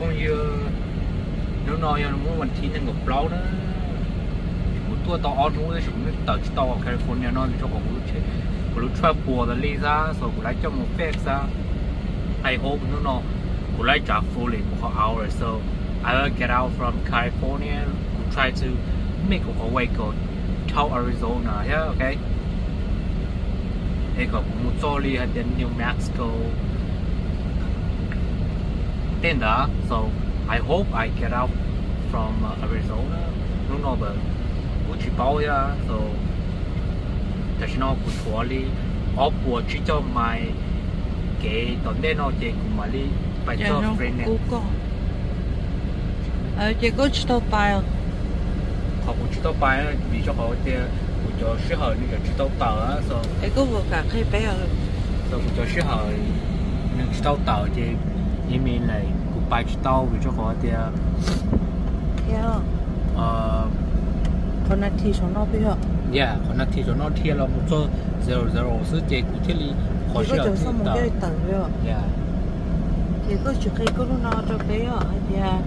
cũng như nếu nói nó muốn mình thiên nhân ngục lâu đó một tua to on muốn chúng tàu tàu ở California nó cho cũng lúc chơi cũng lúc chơi bùa là lý ra rồi cũng lại cho một phép ra I hope nó nó cũng lại trả fully for hours so I will get out from California we'll try to make a way go to Arizona, yeah, okay. ไอ้ก็มุโซลีฮันเดนนิวเม็กซิโก Tenda. So I hope I get out from uh, Arizona, Nunoba, Uchipauya, so Tashino Kutuali, up or Chicho my gay Tondeno Jay Kumali, by your friend. Ờ, chỉ có chút bài Họ cũng chút bài vì cho họ thì cũng cho sư hờ nên cho chút tờ so. Ấy có vừa cả khi bé rồi. So cũng cho sư hờ nên chút tờ thì như mình này 白刀為咗嗰啲啊。Yeah. Uh, um, connected 上那邊啊。Yeah, connected 上那天了，我做 zero zero 是在古天里好像有聽到。Yeah. 結果就係嗰度拿咗俾啊，係啊。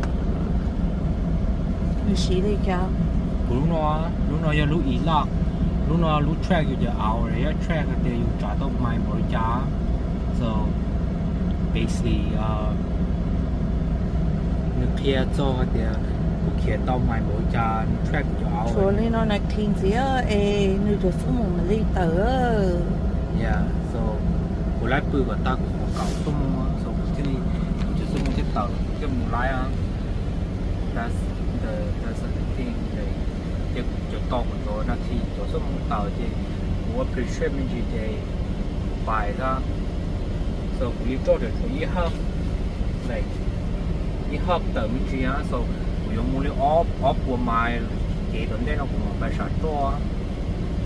唔是你㗎。lúc nó lúc nó giờ lúc ý lạc lúc nó lúc track giờ giờ ảo rồi track thì giờ trả tao mai mỗi trả so basically uh, nuclear cho thì cũng khiến tao mày mỗi cha track cho cho nên nó là kinh dĩa e như cho số một mà đi tờ yeah so của lái bự của ta cũng cậu số một số một cái này cho số một cái tờ cái một lái á. That's the that's the thing để để cho tao của rồi nó thì cho số một tờ thì của appreciate mình chỉ để bài ra. So cũng như cho được cũng như hơn like 一号等มันจีอ่ะ so กู用มูล off off กูมาเกี่ยวกับเรื่องของไปสานตัว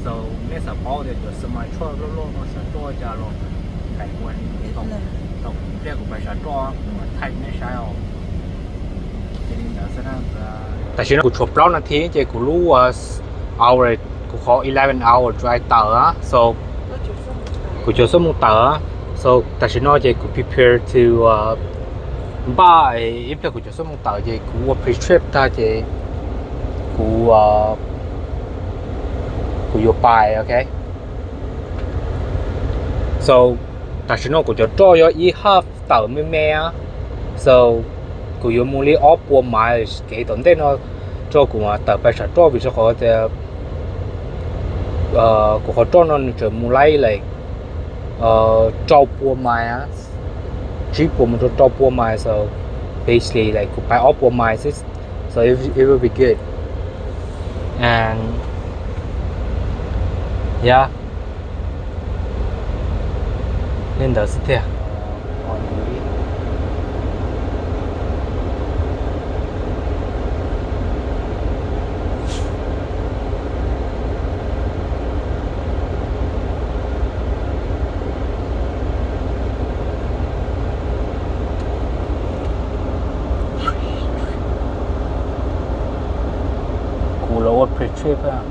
so ไม่สบายเดี๋ยวสมัยช่วงโลกมันสานตัวจะลงไก่วันต้องต้องเรียกกูไปสานตัวมันไทยไม่ใช่หรอ แต่ฉันกูชอบเล่านาทีเจกูรู้ว่า hour กูขอ11 hour drive ต่ออ่ะ so กูจะสมุต่อ so แต่ฉันว่าเจกู prepare to บ้ ba eh, em là của số tôi mong tạo gì của pre trip ta gì của của your buy ok, so ta chỉ nói của cho tôi yo y half tạo mấy mẹ so của your mua li off của mày cái tuần đấy nó cho của tạo bài sản cho vì sao có thể ờ, ờ, của họ cho nó chuẩn mua lấy lại ờ, cho của mày trip for to top one mile so basically like by up one mile so it, it will be good and yeah then that's it yeah. 吹吧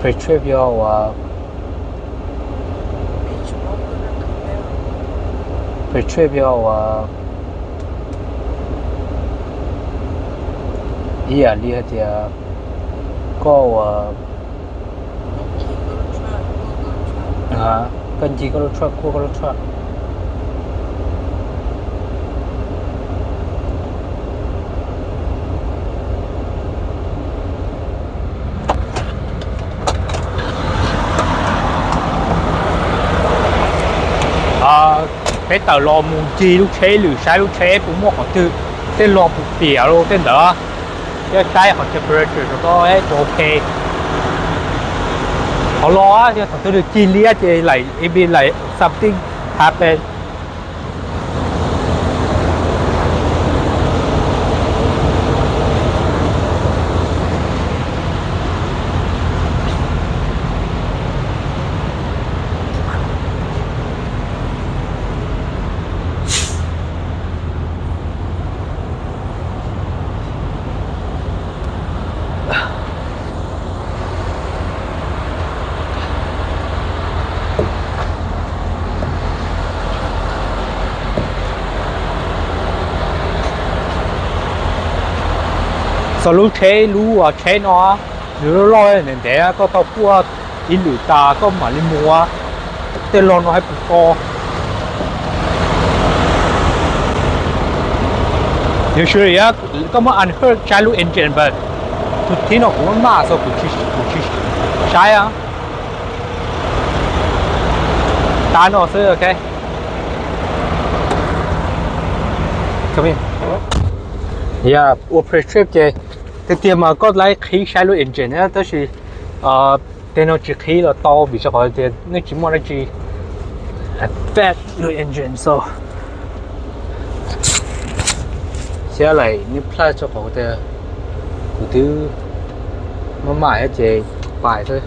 吹吹不要我啊吹不要我啊你也厉害点啊。告我啊跟几个人串过个人串 cái tờ lo mù chi lúc chế lử sai lúc chế cũng mua họ từ tên lo bục bìa luôn tên đó cái cái họ temperature nó có ấy cũng ok họ lo á thì họ từ được chi lia thì lại it be like something happen sau lúc thế, lũ à thế nó nếu lo nên để có tao qua in lũ ta, có mà đi mua. Tên lo nó hay bù co. Nếu usually ya có mà ăn hơi trái lũ engine but tụt thế nó cũng mà sao cũng chỉ cũng chỉ trái à ta nó sẽ ok. Come here. Yeah operate trip je thế thì mà có lấy khí sai lỗi engine á đó là ờ tên nó chỉ khí là to vì sao gọi tiền nó chỉ mua là chỉ fat lỗi engine so. Sẽ lại nếu plus cho họ thì cụ thứ, mà mãi chỉ bài thôi.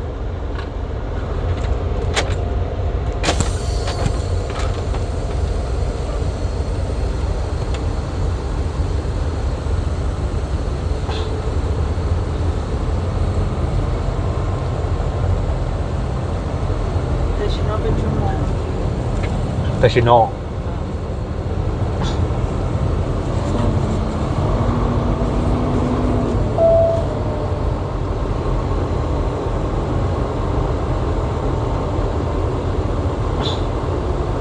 especially not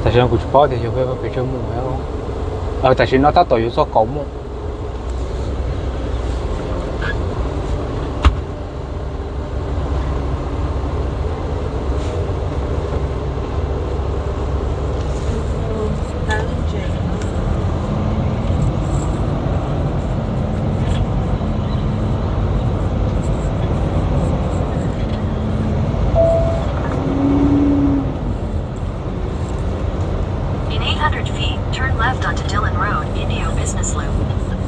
Tá cheirando cuscuz, tá cheirando fechar o feijão. Ah, tá chegando nota toyo, só como. In 800 feet, turn left onto Dillon Road, Indio Business Loop.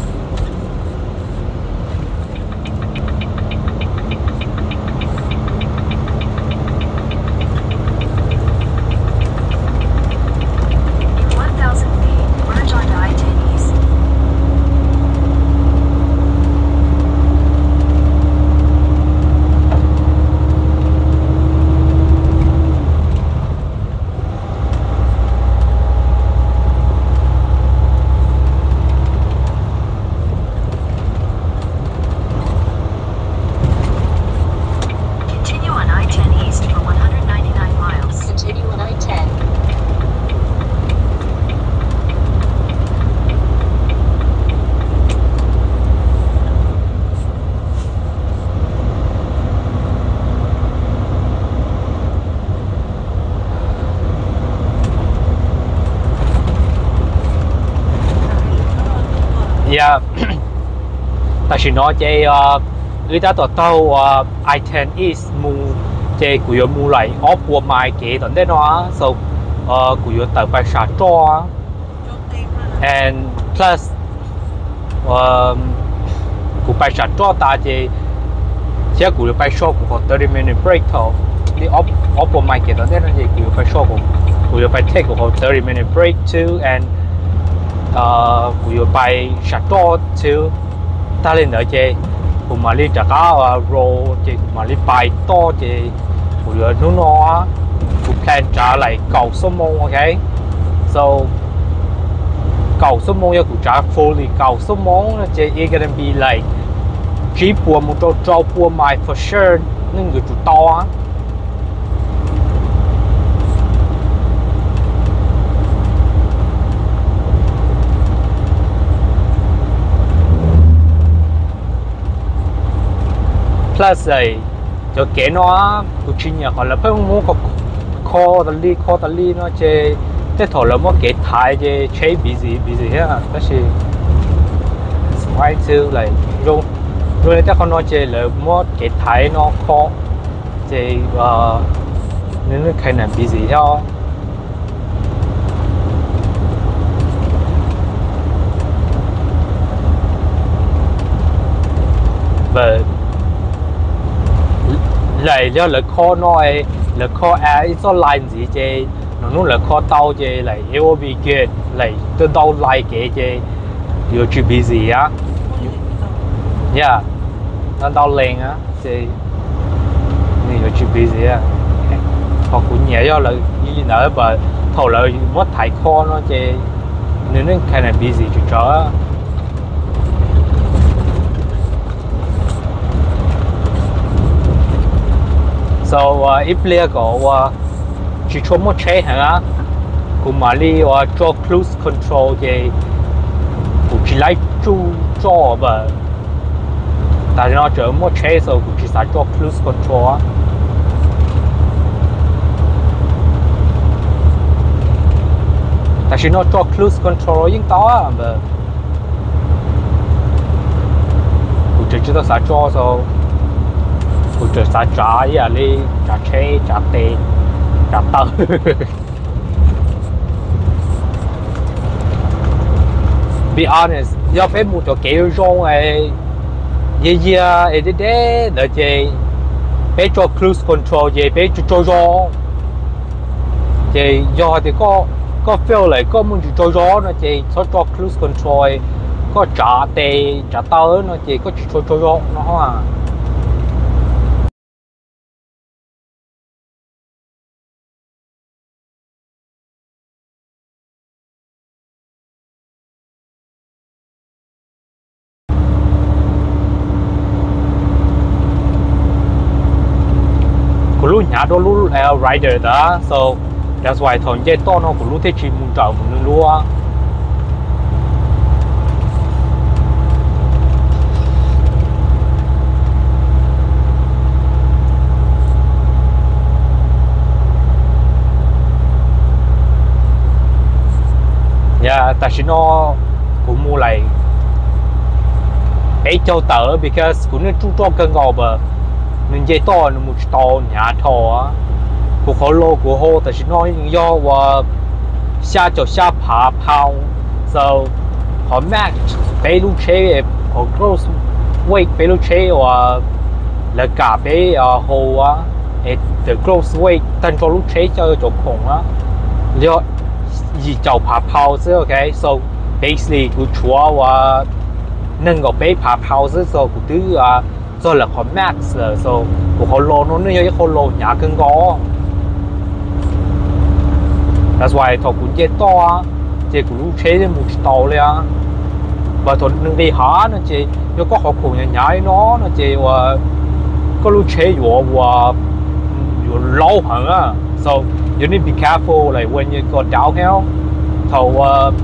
Ta chỉ nói chơi ờ, người ta tổ tàu I10 is mu chơi của yo mu lại off của mai kế tận đây nó so ờ, của yo tàu phải sát cho and plus um của phải sát cho ta chơi chỉ của phải show của 30 minute break thôi. Đi off off của mai kế tận đây nó chơi của phải show của của phải take của 30 minute break too. And uh, will by too ta lên ở chế cùng mà đi trả cá rô chế cùng mà đi bay to chế của nó nó cùng plan trả lại cầu số môn, ok? So, cầu số môn của trả fully cầu số môn chế it gonna be like chỉ bùa một trâu trâu bùa mai for sure. Nên người chủ to á. Plus này cho cái nó của chuyên nhà họ là phải muốn có kho tali li kho tali li nó chơi thế thổ là muốn cái thái chơi chơi bị gì bị gì hết đó là ngoài chứ lại rồi rồi thế con nói chơi là muốn cái thái nó kho chơi và ờ, nên nó khai nằm bị gì hết. Và lại cho là khó nói là khó ai ít số line gì chứ nó nó là khó tao chứ lại yêu bị be lại tôi tàu lại cái chứ yêu chỉ bị gì á? Yeah nó tàu lên á chứ นี่ chỉ bị gì á? Họ cũng nhẹ cho là như nãy bà thầu lợi mất thải khó nó chứ nên nó này bị gì chứ chó so uh, if lia go uh, chỉ cho một chế hả? Cũng mà li uh, cho cruise control thì cũng chỉ lấy chú cho mà tại nó chở một chế so cũng chỉ sẽ cho cruise control á. Tại vì nó cho cruise control những to à mà cũng chỉ cho sẽ cho so cũng chỉ sẽ trả à đi trả chế trả tiền trả tờ be honest, do phải mua cho kiểu rong ấy ye ye ấy đấy đấy là gì bé cho cruise control gì bé cho cho rong thì do thì có có feel lại, có muốn cho gió nó chỉ cho cho cruise control, có trả tê trả tớ nó chỉ có cho cho gió, nó à. Lu nhà đó lúc à, rider đó. So That's why thằng chơi to nó cũng lu thế chỉ muốn 找 muốn luôn Yeah, tại vì nó cũng mua lại ấy châu tờ because cũng nên chú cho cân ngò bờ. nên dễ to nó một to nhà thọ của khó lô của hô tại chỉ nói những do và xa cho xa phá phao so họ mẹ bé lúc chế họ close weight bé lúc chế và là cả bé hồ á the close weight tăng cho lúc chế cho chỗ khủng á liệu gì chào phá phao chứ ok so basically của chúa và nâng gọi bé phá phao chứ so của thứ 做了 Comex 的时候，我好 low，我那有一好 low，牙更高。但是外头古接到啊，这古路车就没去到了呀。và thôi nâng đi hả nó chị nó có học cùng nhà nhảy nó nó chị và có lúc chế dụa và dụa lâu hơn á so you need be careful like when you go downhill thầu uh,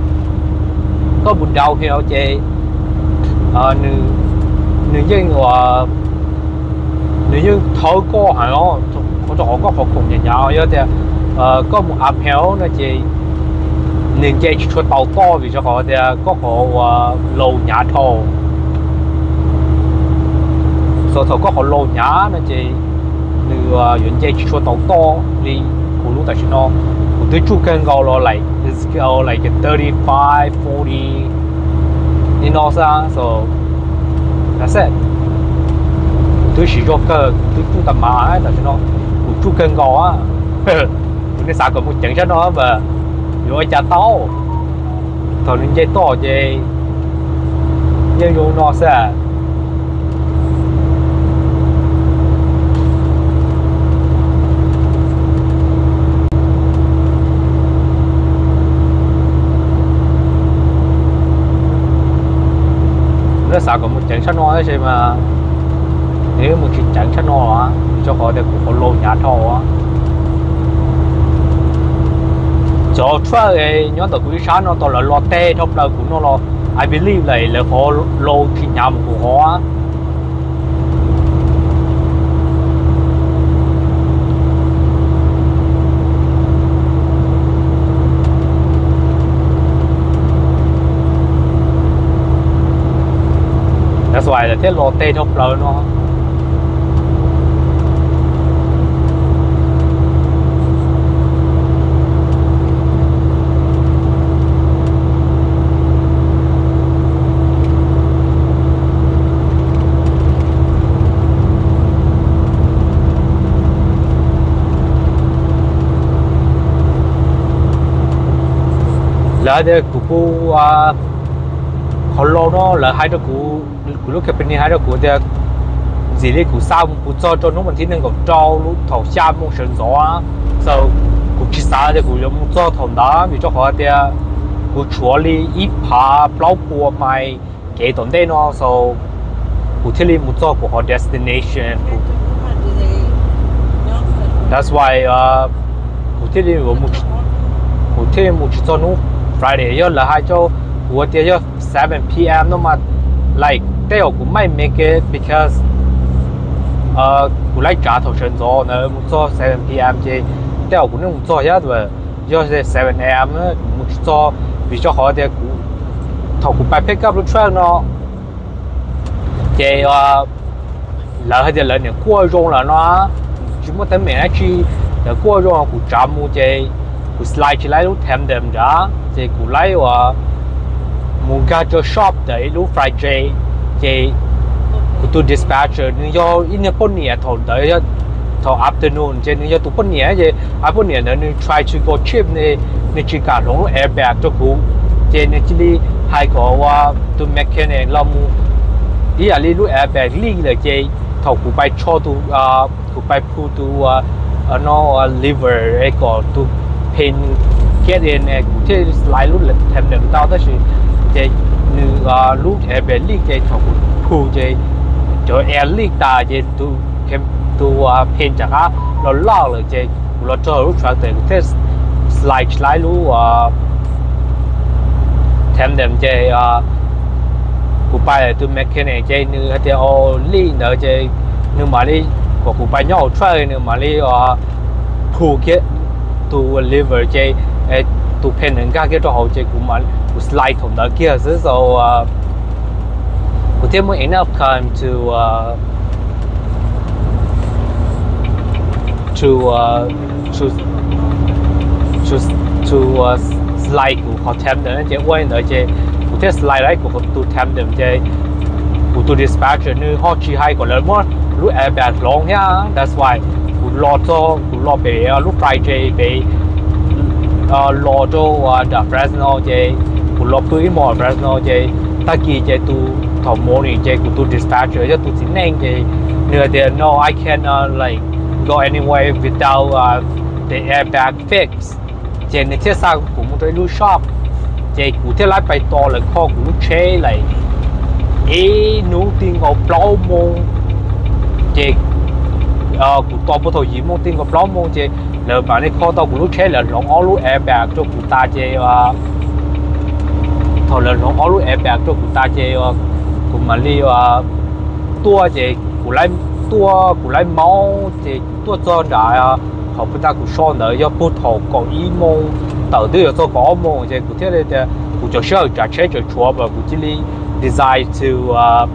có buồn downhill chị uh, nữ nữ dân và cho họ có có một nên tàu vì cho họ thì có họ thô so tàu đi nó tới kênh gạo go like 35 40 you know sa that's it tôi chỉ cho cơ tôi chú tầm mà ấy tại nó cụ chú kênh gạo á. Cái sao còn một trận cho nó mà vô cha to. Thôi nên dây to dây nhưng vô nó sẽ nó sợ có một trận sát nó ấy mà? Nếu một trận sát nó á cho họ được có lô nhà thầu á. Cho chua cái nhóm tàu quý sáng nó toàn là lo tê thông là cũng nó lo. I believe là là họ lô khi nhầm của họ That's why là thế lo tê trong đầu họ lâu nó là hai đứa cụ cụ lúc cái bên hai đứa cụ thì gì đấy cụ sao cụ cho cho nó mình. Thì nên có cho lúc thầu xa mong sườn gió. So cụ chỉ sao thì cụ dùng cho thầu đó vì cho họ thì cụ chúa đi ít phá bao bùa mai cái tuần đây nó. So cụ thì đi một cho của họ destination that's why uh cụ thể đi cụ thể một chút cho nó Friday yo là hai cho của tiệt yo 7 p.m. nó mà like they cũng may make it because uh cũng lại trả thầu chân gió nữa một cho 7 p.m. chứ they cũng nên cho hết rồi do thế 7 a.m. một cho vì cho họ thì cũng thầu cũng bài pick up lúc train nó thì uh lỡ hay thì lỡ những qua rong là nó chúng ta thấy mẹ chi để qua rong cũng chạm mua cái cũng slide chỉ lại lúc thêm đêm đó thì cũng lấy và moga to shop đấy lu fry jay thì của tu dispatcher nhưng do in nhật bún nhẹ thôi đấy thầu afternoon thì nhưng do tu bún nhẹ thì à bún nhẹ nữa nhưng try to go trip này, nên chỉ cả lỗ airbag cho cú thì nên chỉ đi hai có qua tu mechanic là mu ý là đi lu airbag liên là thì thầu của bay cho tu à của bay pu tu à, à nó à, liver cái có tu pain get in cái lại lúc là thêm được tao đó chứ chế à lúc thế bên lý chế thọ cũng phụ chế cho em lì ta chế tu kem tu à phiên chả á nó lo rồi chế nó cho lúc chọn tiền thế lại lại lũ à thêm đệm chế à cụ bay tu mẹ kia này chế như thế ô lý nữa chế như mà lý của cụ bay nhau chơi như mà lý à phụ kia tu liver chế tu pen những cái kia cho hậu chế cũng mà cũng slide thùng đó kia rồi so cụ thêm một enough time to uh, to uh, to to to uh, slide của họ thêm nữa chế quay nữa chế cụ thế slide đấy cụ tu thêm được chế cụ tu dispatcher như họ chỉ hay còn lớn mất lúc airbag long nha that's why cụ lo cho cụ lo về lúc Friday về lo cho da Fresno chế, ku lo pui mo Fresno chế, ta ki chế tu thọ mô ni je ku tu dispatcher chế tu tin neng chế, near thì no I cannot uh, like go anywhere without uh, the airbag fix chế je ne sao sa ku mo lu shop. Chế cụ thế lai pai to le kho cụ ku che like e nu ting o plau mo je chế 了把你靠到公路车了，龙二路二边做古大街哇，头了龙二路二边做古大街哇，古嘛哩哇，多些古来多古来猫这多做啥呀？好不大古少呢，要不头搞一毛，到底要做搞毛这古天嘞的，古就是要揸车就错吧，古这里 design to 啊，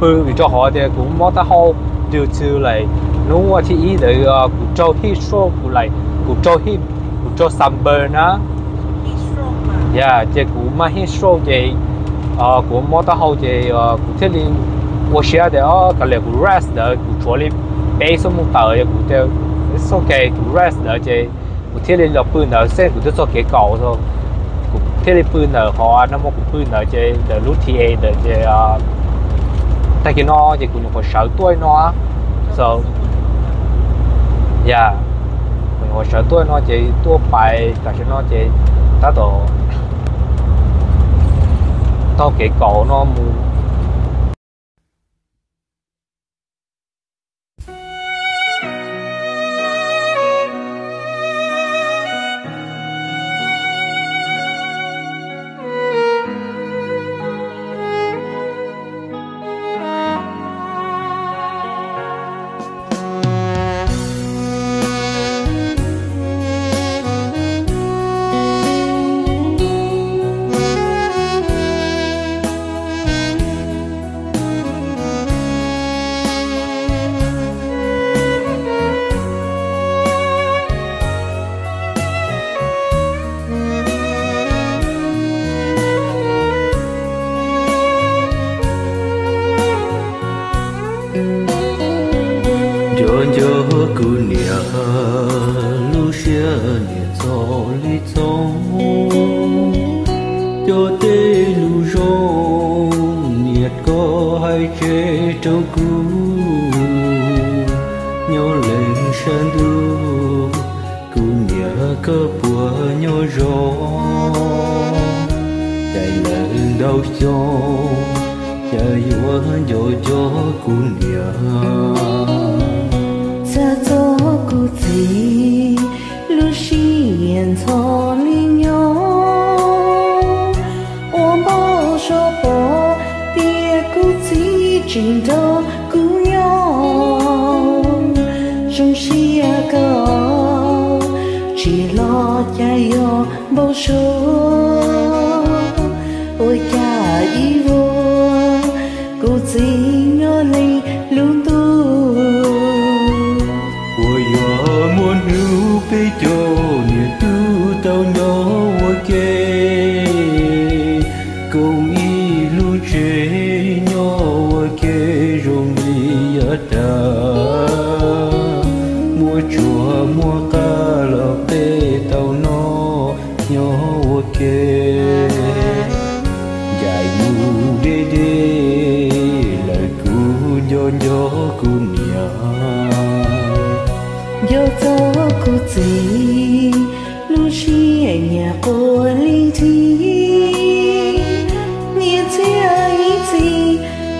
不比较好的，古冇得好 due to like。nu wa chi i de ku cho hi sho ku lại, ku cho hi ku cho samber na ya je ku ma hi sho je ờ của mô ta hậu je ku thế li wo xe để ờ ka le ku rest để ku cho li pe so mu ta ye ku te it's okay ku rest để je ku thế li lo pu na se ku te so ke kao so ku thế li pu na ho na mo ku pu na je de lu ti a de je ờ ta ki no je ku ni ko shao toi so dạ. Mình có sợ tôi, nó chơi tôi bài cả cho nó chơi ta tổ. Tao kể cổ nó mù trình đó cứ nhau trong xia có chỉ lo chạy yo bao số gió nhà cho cô chỉ lu chi nhà cô li thi nhẹ chia ý chi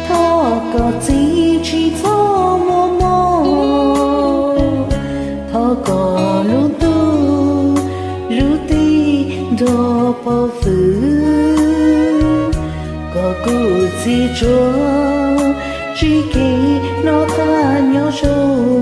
thọ có chỉ chỉ thọ mò mò thọ có lu tu lu ti do bao phứ có cô ta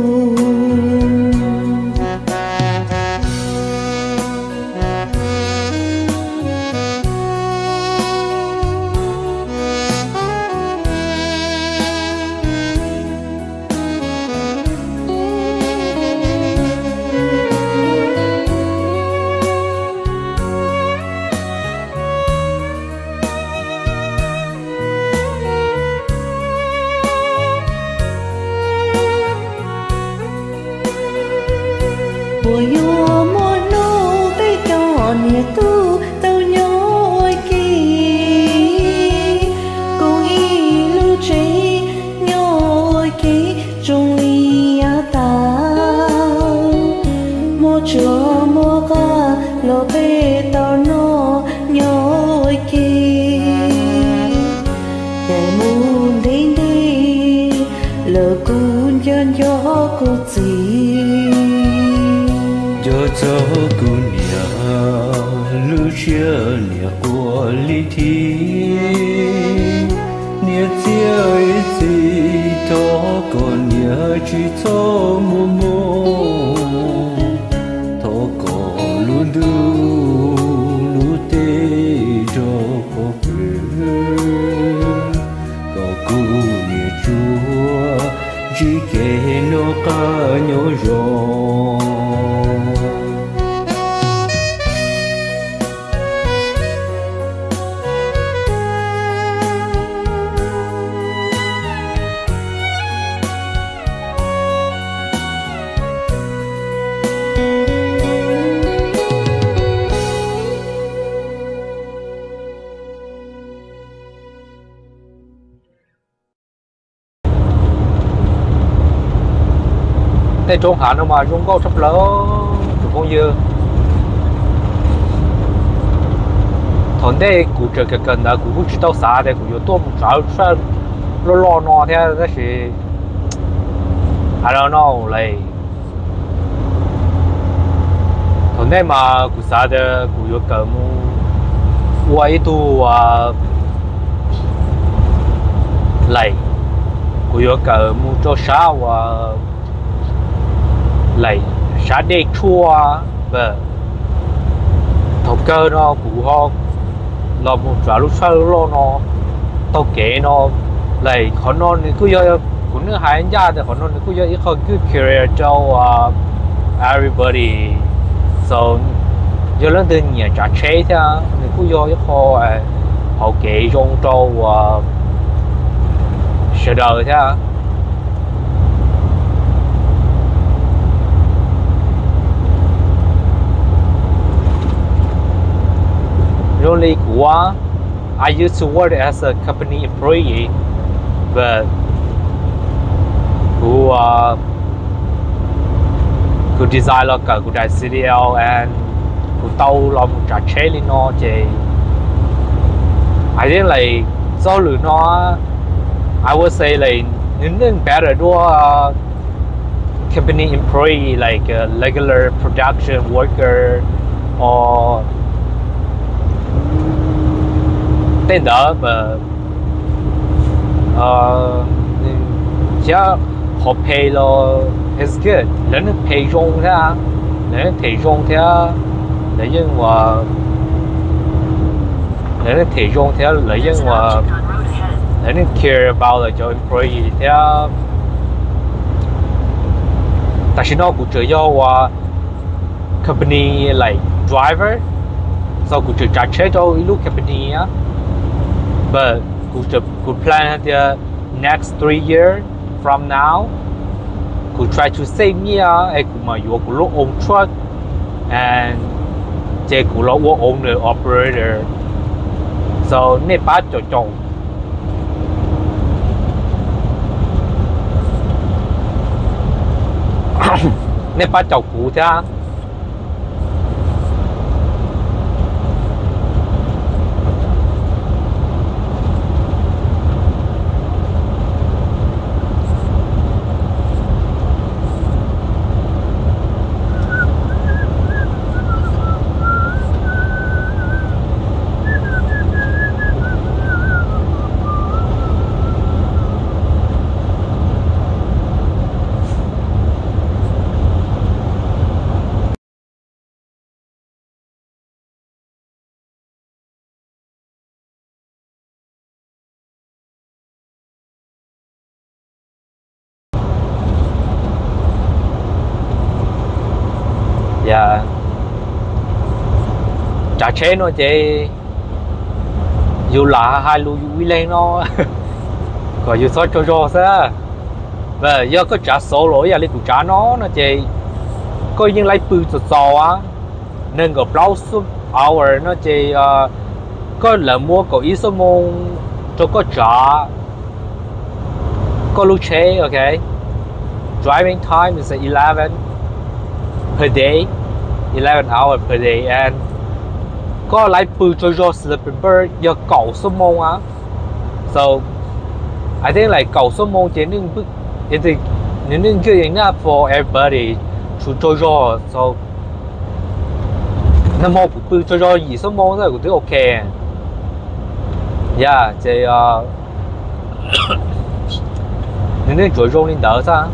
của lý thi nhà chia gì đó còn nhớ chỉ cho mùa mùa. trốn hạ nó mà chúng có sắp lỡ tụi con dưa thằng đây cụ trợ cái cần đó cụ không biết đâu sao đây cụ có tôi một cháu ra lo lo nó thế đó là I don't know like thằng đây mà cụ sao đây cụ có cần mu quay tu à này, cụ có cần mu cho sao à lại xã đề chua và thầu cơ nó cụ ho là một trả lúc sau lo nó tao kể nó. Lại khó nó thì cứ giờ cũng nữa hai anh gia thì khó nó cứ giờ ít hơn cứ career cho uh, everybody. So giờ lên từ nhà trả chế thế thì cứ giờ ít khó à, họ kể trong cho à, uh, sẽ đời thế really Gua. I used to work as a company employee, but who uh, who design like a good CDL and who tàu làm trả chế lên nó chỉ I think like so lử nó I would say like những better do uh, company employee like a regular production worker or tên đó và ờ, chứ họ pay lo is good lớn pay rong thế à lớn thì rong thế lấy nhưng mà, lớn thì rong thế lấy nhưng mà care about the job employee thế tại sao nó cũng chỉ do và company, like, driver? Sau cũng chỉ trả chế cho lúc company á? But could, chỉ cũng plan the next three years from now? Could try to save me à ai cũng mà yêu cũng lo own truck and chế cũng lo wo owner operator. So nên bắt cho chồng. Nên bắt cho cụ thế dạ chả chế nó chế dù là hai lu dù lên nó. Còn dù sao cho cho sao và giờ có trả số lỗi giờ lấy của trả nó nó chế có những lấy bự cho sò á. Nên gặp lâu suốt hour nó chế ờ, có là mua có ít số môn cho có trả. Có lu chế, ok. Driving time is 11 per day. 11 hour per day and có lại phụ cho cho sự bình bơ giờ cầu số 嗰個禮背最咗 September 有九十蚊啊，so I think like 九十蚊肯定不，一定肯定就 enough for everybody to 最咗，so thấy OK. Yeah, chơi, nên nên chơi rồi linh 嘅，yeah sao?